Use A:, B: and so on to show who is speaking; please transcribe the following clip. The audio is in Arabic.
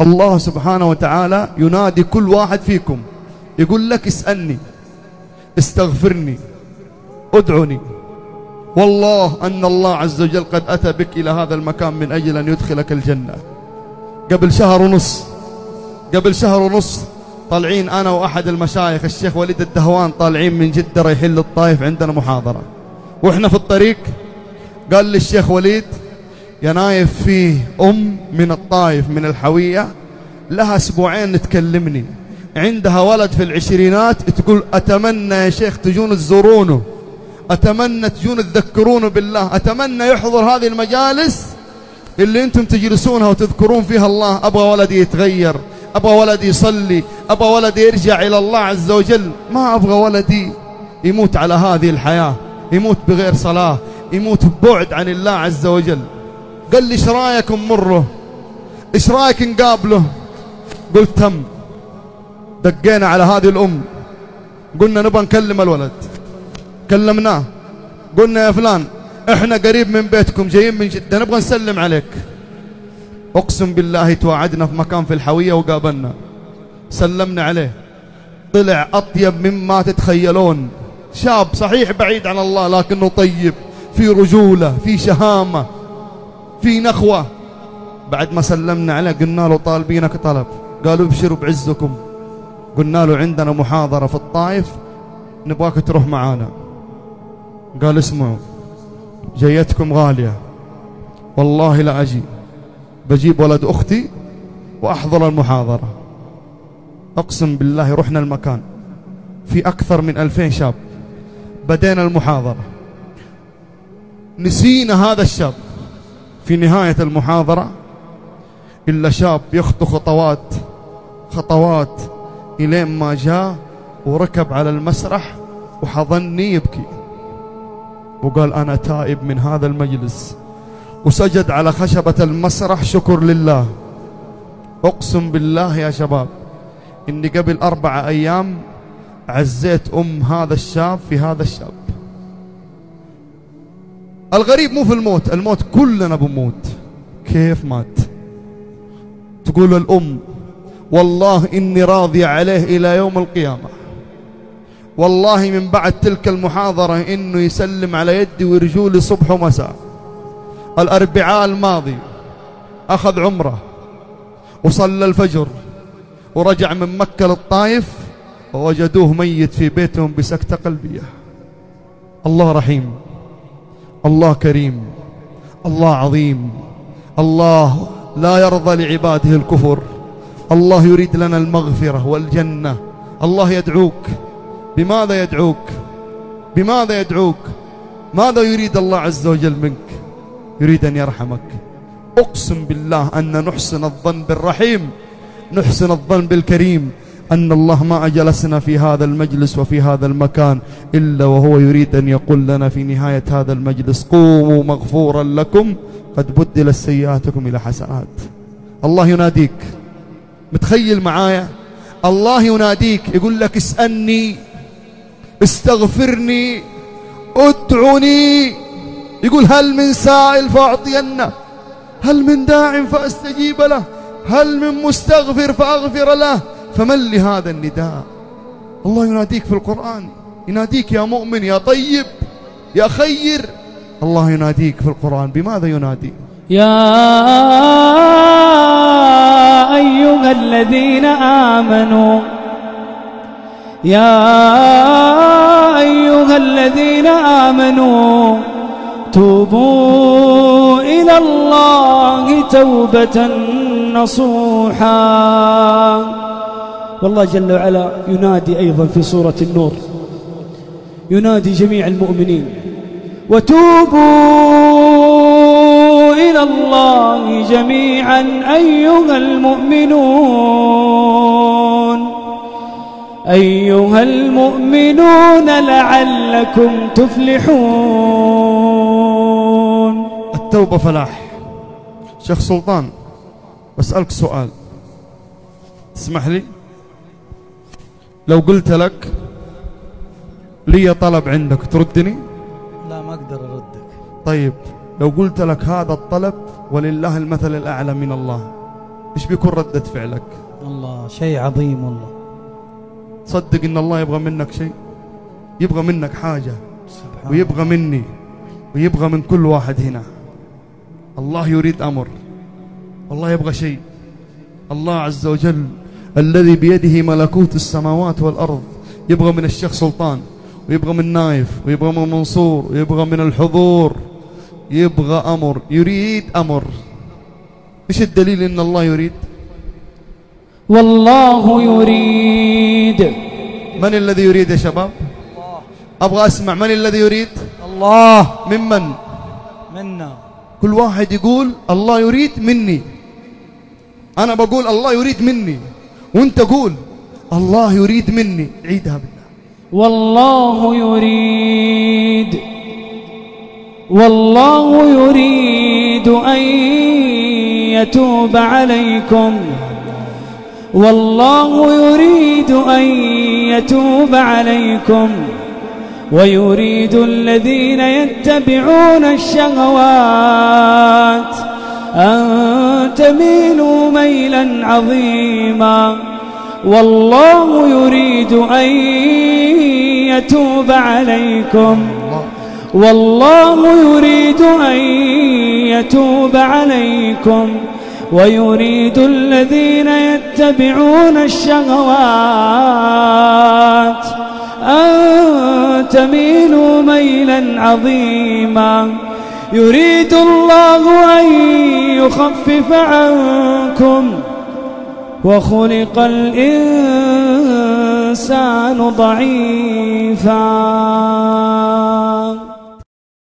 A: الله سبحانه وتعالى ينادي كل واحد فيكم. يقول لك اسألني استغفرني ادعني والله أن الله عز وجل قد أتى بك إلى هذا المكان من أجل أن يدخلك الجنة. قبل شهر ونص قبل شهر ونص طالعين أنا وأحد المشايخ الشيخ وليد الدهوان طالعين من جدة رايحين للطائف عندنا محاضرة. وإحنا في الطريق قال لي الشيخ وليد يا نايف فيه أم من الطائف من الحوية لها أسبوعين تكلمني. عندها ولد في العشرينات تقول أتمنى يا شيخ تجون تزورونه أتمنى تجون تذكرونه بالله أتمنى يحضر هذه المجالس اللي أنتم تجلسونها وتذكرون فيها الله. أبغى ولدي يتغير أبغى ولدي يصلي أبغى ولدي يرجع إلى الله عز وجل. ما أبغى ولدي يموت على هذه الحياة يموت بغير صلاة يموت ببعد عن الله عز وجل. قال لي إيش رايك نمره إيش رايك نقابله قلت تم. دقينا على هذه الأم. قلنا نبغى نكلم الولد. كلمناه. قلنا يا فلان إحنا قريب من بيتكم جايين من جدة نبغى نسلم عليك. أقسم بالله توعدنا في مكان في الحوية وقابلنا. سلمنا عليه. طلع أطيب مما تتخيلون. شاب صحيح بعيد عن الله لكنه طيب. في رجولة في شهامة. في نخوة. بعد ما سلمنا عليه قلنا له طالبينك طلب. قالوا ابشروا بعزكم. قلنا له عندنا محاضرة في الطائف نبغاك تروح معانا. قال اسمعوا جيتكم غالية. والله لا أجي بجيب ولد أختي وأحضر المحاضرة. أقسم بالله رحنا المكان. في أكثر من ألفين شاب. بدينا المحاضرة. نسينا هذا الشاب. في نهاية المحاضرة إلا شاب يخطو خطوات خطوات إلين ما جاء وركب على المسرح وحضني يبكي. وقال أنا تائب من هذا المجلس. وسجد على خشبة المسرح شكر لله. أقسم بالله يا شباب إني قبل أربعة أيام عزيت أم هذا الشاب في هذا الشاب. الغريب مو في الموت الموت كلنا بنموت. كيف مات؟ تقول الأم والله إني راضية عليه إلى يوم القيامة. والله من بعد تلك المحاضرة إنه يسلم على يدي ورجولي صبح ومساء. الأربعاء الماضي أخذ عمرة وصلى الفجر ورجع من مكة للطائف ووجدوه ميت في بيتهم بسكتة قلبية. الله رحيم. الله كريم الله عظيم الله لا يرضى لعباده الكفر الله يريد لنا المغفرة والجنة الله يدعوك. بماذا يدعوك؟ بماذا يدعوك؟ ماذا يريد الله عز وجل منك؟ يريد أن يرحمك. أقسم بالله أن نحسن الظن بالرحيم نحسن الظن بالكريم أن الله ما أجلسنا في هذا المجلس وفي هذا المكان إلا وهو يريد أن يقول لنا في نهاية هذا المجلس قوموا مغفورا لكم قد بدل سيئاتكم إلى حسنات. الله يناديك. متخيل معايا؟ الله يناديك يقول لك اسألني استغفرني ادعني يقول هل من سائل فأعطينه هل من داع فأستجيب له هل من مستغفر فأغفر له فمن لهذا النداء؟ الله يناديك في القرآن. يناديك يا مؤمن يا طيب يا خير. الله يناديك في القرآن. بماذا ينادي؟
B: يا أيها الذين آمنوا يا أيها الذين آمنوا توبوا إلى الله توبة نصوحا. والله جل وعلا ينادي أيضا في سورة النور. ينادي جميع المؤمنين. وتوبوا إلى الله جميعا أيها المؤمنون. أيها المؤمنون لعلكم تفلحون.
A: التوبة فلاح. شيخ سلطان بسألك سؤال. تسمح لي؟ لو قلت لك لي طلب عندك تردني؟
C: لا ما أقدر أردك.
A: طيب لو قلت لك هذا الطلب ولله المثل الأعلى من الله إيش بيكون ردة فعلك؟
C: الله شيء عظيم والله.
A: تصدق إن الله يبغى منك شيء؟ يبغى منك حاجة
C: سبحان
A: ويبغى مني ويبغى من كل واحد هنا. الله يريد أمر والله يبغى شيء. الله عز وجل الذي بيده ملكوت السماوات والأرض. يبغى من الشيخ سلطان ويبغى من نايف ويبغى من منصور ويبغى من الحضور. يبغى أمر يريد أمر. إيش الدليل إن الله يريد؟
B: والله يريد.
A: من الذي يريد يا شباب؟ أبغى أسمع من الذي يريد؟
C: الله.
A: ممن؟
C: منا.
A: كل واحد يقول الله يريد مني. أنا بقول الله يريد مني. وانت قول الله يريد مني. عيدها بالله.
B: والله يريد. والله يريد أن يتوب عليكم. والله يريد أن يتوب عليكم. ويريد الذين يتبعون الشهوات. أن تميلوا ميلا عظيما. والله يريد أن يتوب عليكم. والله يريد أن يتوب عليكم. ويريد الذين يتبعون الشهوات أن تميلوا ميلا عظيما. يريد الله يخفف عنكم وخلق الإنسان ضعيفا.